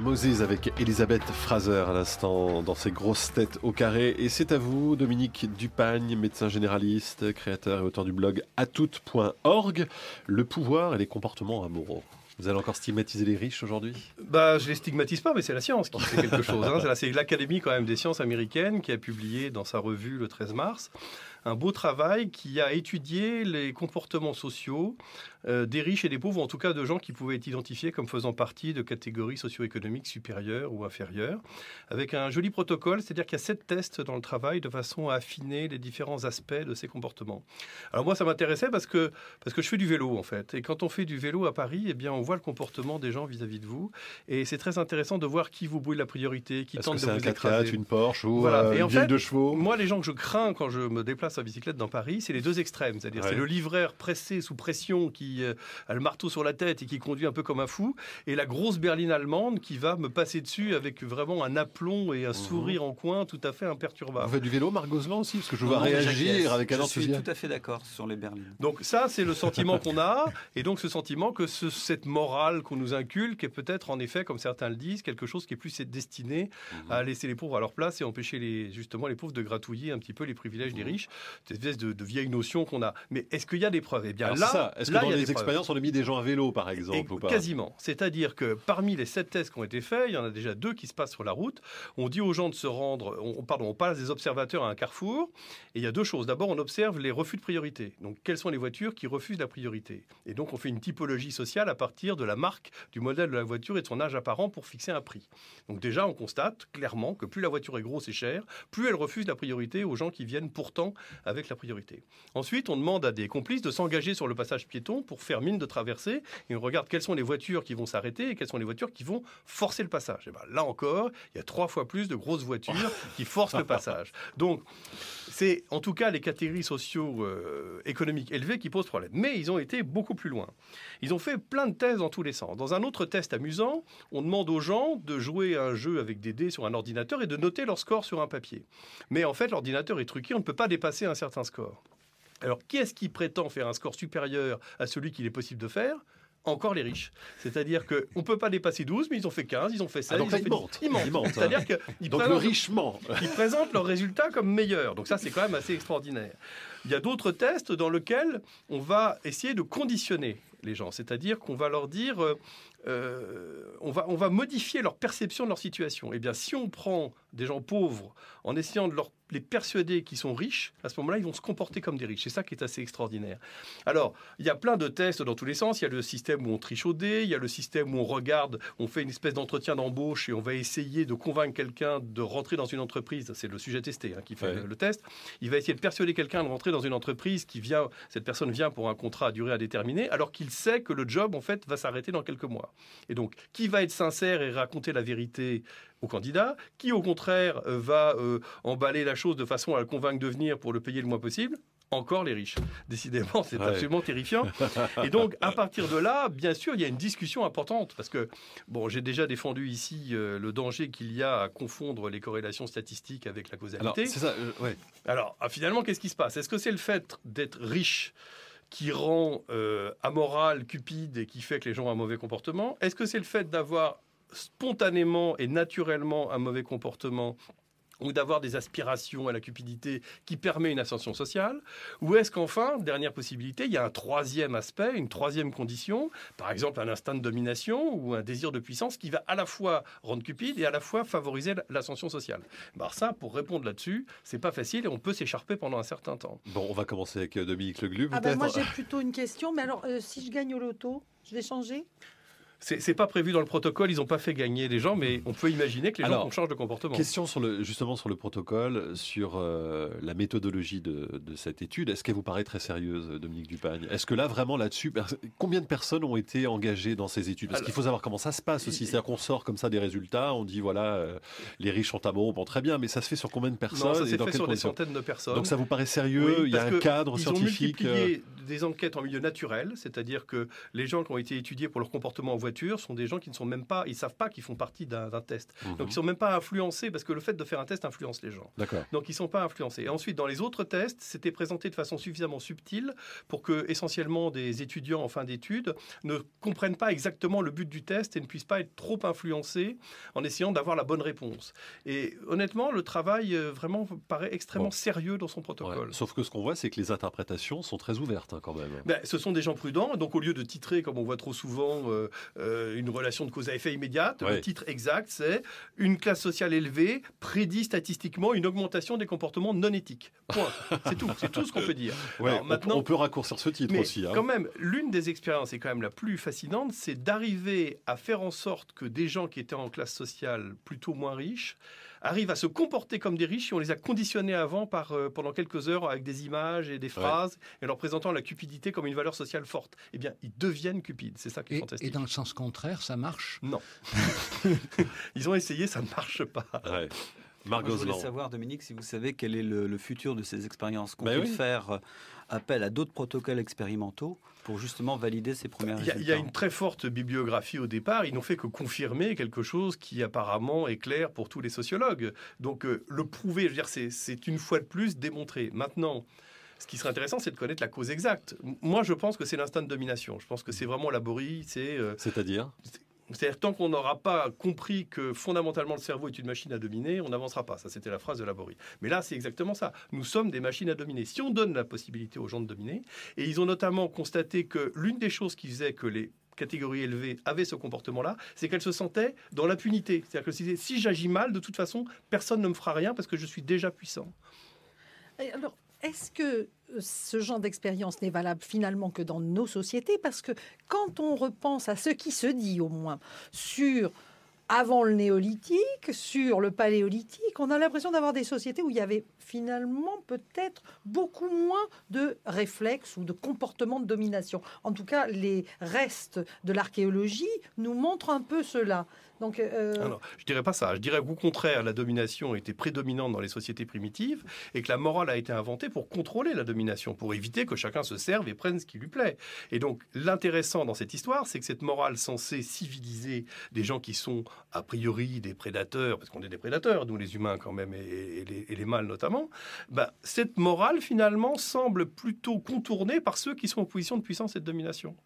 Moses avec Elisabeth Fraser à l'instant dans ses grosses têtes au carré. Et c'est à vous, Dominique Dupagne, médecin généraliste, créateur et auteur du blog atoute.org, le pouvoir et les comportements amoureux. Vous allez encore stigmatiser les riches aujourd'hui? Bah, Je ne les stigmatise pas, mais c'est la science qui fait quelque chose. Hein. C'est l'Académie quand même des sciences américaines qui a publié dans sa revue le 13 mars un beau travail qui a étudié les comportements sociaux euh, des riches et des pauvres, en tout cas de gens qui pouvaient être identifiés comme faisant partie de catégories socio-économiques supérieures ou inférieures, avec un joli protocole, c'est-à-dire qu'il y a sept tests dans le travail de façon à affiner les différents aspects de ces comportements. Alors moi, ça m'intéressait parce que, parce que je fais du vélo, en fait. Et quand on fait du vélo à Paris, eh bien, on voit le comportement des gens vis-à-vis de vous. Et c'est très intéressant de voir qui vous brûle la priorité, qui tente de vous un écraser. une Porsche ou euh, une en de chevaux? Moi, les gens que je crains quand je me déplace à bicyclette dans Paris, c'est les deux extrêmes. C'est-à-dire, c'est le livreur pressé sous pression qui euh, a le marteau sur la tête et qui conduit un peu comme un fou, et la grosse berline allemande qui va me passer dessus avec vraiment un aplomb et un mhm. sourire en coin tout à fait imperturbable. Vous faites du vélo, Marc aussi Parce que je vois réagir avec un enthousiasme. Je suis tout à fait d'accord sur les berlines. Donc ça, c'est le sentiment qu'on a, et donc ce sentiment que cette morale qu'on nous inculque est peut-être en effet, comme certains le disent, quelque chose qui est plus destiné mhm. à laisser les pauvres à leur place et empêcher les, justement les pauvres de gratouiller un petit peu les privilèges des mhm. riches. Cette espèce de, vieille notion qu'on a. Mais est-ce qu'il y a des preuves? Eh bien là, est-ce que dans les expériences, on a mis des gens à vélo, par exemple, ou pas? Quasiment. C'est-à-dire que parmi les sept tests qui ont été faits, il y en a déjà deux qui se passent sur la route. On dit aux gens de se rendre, on, pardon, on passe des observateurs à un carrefour, et il y a deux choses. D'abord, on observe les refus de priorité. Donc, quelles sont les voitures qui refusent la priorité? Et donc, on fait une typologie sociale à partir de la marque, du modèle de la voiture et de son âge apparent pour fixer un prix. Donc, déjà, on constate clairement que plus la voiture est grosse et chère, plus elle refuse la priorité aux gens qui viennent pourtant avec la priorité. Ensuite, on demande à des complices de s'engager sur le passage piéton pour faire mine de traverser et on regarde quelles sont les voitures qui vont s'arrêter et quelles sont les voitures qui vont forcer le passage. Et ben, là encore, il y a trois fois plus de grosses voitures qui forcent le passage. Donc, c'est en tout cas les catégories socio-économiques élevées qui posent problème. Mais ils ont été beaucoup plus loin. Ils ont fait plein de thèses dans tous les sens. Dans un autre test amusant, on demande aux gens de jouer à un jeu avec des dés sur un ordinateur et de noter leur score sur un papier. Mais en fait, l'ordinateur est truqué, on ne peut pas dépasser un certain score. Alors, qui est-ce qui prétend faire un score supérieur à celui qu'il est possible de faire? Encore les riches. C'est-à-dire qu'on ne peut pas dépasser 12, mais ils ont fait 15, ils ont fait 16. Ah, donc ils, mentent. ils, mentent. Hein. C'est-à-dire qu'ils présentent, Ils présentent leurs résultats comme meilleurs. Donc ça, c'est quand même assez extraordinaire. Il y a d'autres tests dans lesquels on va essayer de conditionner les gens. C'est-à-dire qu'on va leur dire, euh, euh, on, va, on va modifier leur perception de leur situation. Eh bien, si on prend des gens pauvres en essayant de leur, les persuader qu'ils sont riches, à ce moment-là, ils vont se comporter comme des riches. C'est ça qui est assez extraordinaire. Alors, il y a plein de tests dans tous les sens. Il y a le système où on triche au dé, il y a le système où on regarde, on fait une espèce d'entretien d'embauche et on va essayer de convaincre quelqu'un de rentrer dans une entreprise. C'est le sujet testé hein, qui fait le, le, test. Il va essayer de persuader quelqu'un de rentrer dans une entreprise qui vient, cette personne vient pour un contrat à durée indéterminée, alors qu'il sait que le job, en fait, va s'arrêter dans quelques mois. Et donc, qui va être sincère et raconter la vérité au candidat? Qui, au contraire, euh, va euh, emballer la chose de façon à le convaincre de venir pour le payer le moins possible? Encore les riches. Décidément, c'est absolument terrifiant. Et donc, à partir de là, bien sûr, il y a une discussion importante parce que, bon, j'ai déjà défendu ici euh, le danger qu'il y a à confondre les corrélations statistiques avec la causalité. Alors, ça, Alors, ah, finalement, qu'est-ce qui se passe? Est-ce que c'est le fait d'être riche qui rend euh, amoral, cupide et qui fait que les gens ont un mauvais comportement? Est-ce que c'est le fait d'avoir spontanément et naturellement un mauvais comportement ou d'avoir des aspirations à la cupidité qui permet une ascension sociale Ou est-ce qu'enfin, dernière possibilité, il y a un troisième aspect, une troisième condition, par exemple un instinct de domination ou un désir de puissance qui va à la fois rendre cupide et à la fois favoriser l'ascension sociale? Bah, Alors ça, pour répondre là-dessus, c'est pas facile et on peut s'écharper pendant un certain temps. Bon, on va commencer avec euh, Dominique Leglu. Ah ben moi j'ai plutôt une question, mais alors euh, si je gagne au loto, je vais changer? C'est pas prévu dans le protocole, ils n'ont pas fait gagner les gens, mais on peut imaginer que les gens changent de comportement. Question sur le, justement sur le protocole, sur euh, la méthodologie de, cette étude. Est-ce qu'elle vous paraît très sérieuse, Dominique Dupagne? Est-ce que là, vraiment là-dessus, combien de personnes ont été engagées dans ces études? Parce qu'il faut savoir comment ça se passe aussi. C'est-à-dire qu'on sort comme ça des résultats, on dit voilà, euh, les riches sont amoureux, bon très bien, mais ça se fait sur combien de personnes Non, ça s'est fait sur des centaines de personnes. Donc ça vous paraît sérieux? Il y a un cadre scientifique ont multiplié euh des enquêtes en milieu naturel, c'est-à-dire que les gens qui ont été étudiés pour leur comportement en voiture sont des gens qui ne sont même pas, ils savent pas qu'ils font partie d'un test. Mhm. Donc ils sont même pas influencés parce que le fait de faire un test influence les gens. Donc ils sont pas influencés. Et ensuite, dans les autres tests, c'était présenté de façon suffisamment subtile pour que essentiellement des étudiants en fin d'études ne comprennent pas exactement le but du test et ne puissent pas être trop influencés en essayant d'avoir la bonne réponse. Et honnêtement, le travail euh, vraiment paraît extrêmement Bon. sérieux dans son Ouais. protocole. Sauf que ce qu'on voit, c'est que les interprétations sont très ouvertes hein, quand même. Ben, ce sont des gens prudents, donc au lieu de titrer, comme on voit trop souvent, euh, euh, une relation de cause à effet immédiate, Ouais. le titre exact, c'est une classe sociale élevée prédit statistiquement une augmentation des comportements non éthiques. Point. c'est tout, c'est tout ce qu'on peut dire. Ouais, Alors maintenant- on, peut raccourcir ce titre Mais aussi. hein. quand même, l'une des expériences et quand même la plus fascinante, c'est d'arriver à faire en sorte que des gens qui étaient en classe sociale plutôt moins riches arrivent à se comporter comme des riches et on les a conditionnés avant par, euh, pendant quelques heures avec des images et des phrases et en leur présentant la cupidité comme une valeur sociale forte. Eh bien, ils deviennent cupides. C'est ça qui est Et, fantastique. et dans le sens contraire, ça marche? Non. Ils ont essayé, ça ne marche pas. Ouais. Moi, je voulais savoir, Dominique, si vous savez quel est le, le futur de ces expériences. Qu'on Ben peut oui. faire euh, appel à d'autres protocoles expérimentaux pour justement valider ces premiers Il y, a, il y a une très forte bibliographie au départ. Ils n'ont fait que confirmer quelque chose qui apparemment est clair pour tous les sociologues. Donc euh, le prouver, je veux dire, c'est- c'est une fois de plus démontré. Maintenant. Ce qui serait intéressant, c'est de connaître la cause exacte. Moi, je pense que c'est l'instinct de domination. Je pense que c'est vraiment labori. C'est euh, C'est-à-dire c'est-à-dire tant qu'on n'aura pas compris que fondamentalement le cerveau est une machine à dominer, on n'avancera pas. Ça, c'était la phrase de Laborie. Mais là, c'est exactement ça. Nous sommes des machines à dominer. Si on donne la possibilité aux gens de dominer, et ils ont notamment constaté que l'une des choses qui faisait que les catégories élevées avaient ce comportement-là, c'est qu'elles se sentaient dans l'impunité. C'est-à-dire que si- si j'agis mal, de toute façon, personne ne me fera rien parce que je suis déjà puissant. Et alors, est-ce que euh, ce genre d'expérience n'est valable finalement que dans nos sociétés? Parce que quand on repense à ce qui se dit au moins sur avant le néolithique, sur le paléolithique, on a l'impression d'avoir des sociétés où il y avait finalement peut-être beaucoup moins de réflexes ou de comportements de domination. En tout cas, les restes de l'archéologie nous montrent un peu cela. Donc, euh, non, je dirais pas ça. Je dirais qu'au contraire, la domination était prédominante dans les sociétés primitives et que la morale a été inventée pour contrôler la domination, pour éviter que chacun se serve et prenne ce qui lui plaît. Et donc, l'intéressant dans cette histoire, c'est que cette morale censée civiliser des gens qui sont a priori des prédateurs, parce qu'on est des prédateurs, nous les humains quand même, et les mâles notamment, bah, cette morale finalement semble plutôt contournée par ceux qui sont en position de puissance et de domination.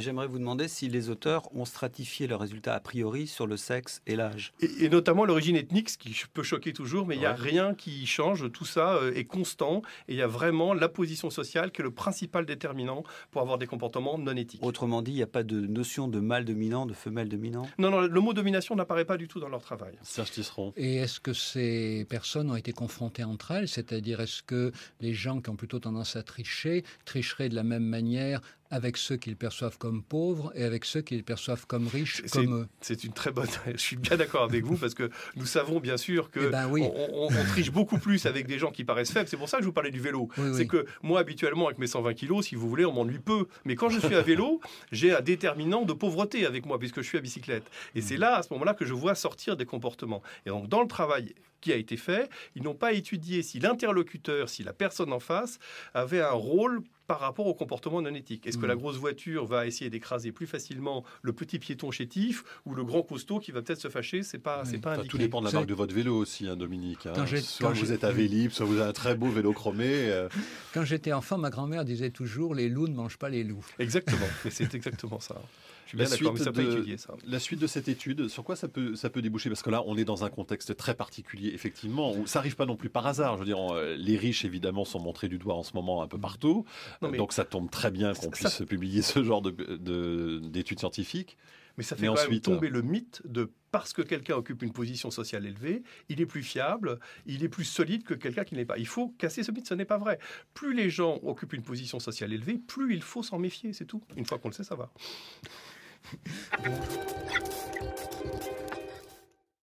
J'aimerais vous demander si les auteurs ont stratifié leurs résultats a priori sur le sexe et l'âge. Et, et notamment l'origine ethnique, ce qui peut choquer toujours, mais il n'y a rien qui change. Tout ça euh, est constant. Et il y a vraiment la position sociale qui est le principal déterminant pour avoir des comportements non éthiques. Autrement dit, il n'y a pas de notion de mâle dominant, de femelle dominant? Non, non, le mot domination n'apparaît pas du tout dans leur travail. Serge Tisseron. Et est-ce que ces personnes ont été confrontées entre elles? C'est-à-dire, est-ce que les gens qui ont plutôt tendance à tricher tricheraient de la même manière avec ceux qu'ils perçoivent comme pauvres et avec ceux qu'ils perçoivent comme riches comme eux C'est une très bonne. Je suis bien d'accord avec vous parce que nous savons bien sûr que Eh ben oui. on, on- on triche beaucoup plus avec des gens qui paraissent faibles. C'est pour ça que je vous parlais du vélo. Oui, C'est oui. que moi, habituellement, avec mes 120 kilos, si vous voulez, on m'ennuie peu. Mais quand je suis à vélo, j'ai un déterminant de pauvreté avec moi puisque je suis à bicyclette. Et c'est là, à ce moment-là, que je vois sortir des comportements. Et donc, dans le travail qui a été fait, ils n'ont pas étudié si l'interlocuteur, si la personne en face avait un rôle par rapport au comportement non éthique. Est-ce que la grosse voiture va essayer d'écraser plus facilement le petit piéton chétif ou le grand costaud qui va peut-être se fâcher? C'est pas, Oui. c'est pas Enfin, indiqué. tout dépend de la marque de votre vélo aussi, hein, Dominique. hein. Quand j'ai- Soit quand vous j'ai- êtes à Vélib, soit vous avez un très beau vélo chromé. euh, Quand j'étais enfant, ma grand-mère disait toujours les loups ne mangent pas les loups. Exactement. Mais c'est exactement ça. Je suis bien La d'accord, mais suite ça peut de- étudier ça. La suite de cette étude, sur quoi ça peut, ça peut déboucher? Parce que là, on est dans un contexte très particulier, effectivement, où ça n'arrive pas non plus par hasard. Je veux dire, euh, les riches, évidemment, sont montrés du doigt en ce moment un peu partout. Non, mais- Donc ça tombe très bien qu'on Ça- puisse publier ce genre de- de- d'études scientifiques. Mais ça fait Mais quand ensuite, même tomber le mythe de parce que quelqu'un occupe une position sociale élevée, il est plus fiable, il est plus solide que quelqu'un qui ne l'est pas. Il faut casser ce mythe, ce n'est pas vrai. Plus les gens occupent une position sociale élevée, plus il faut s'en méfier, c'est tout. Une fois qu'on le sait, ça va.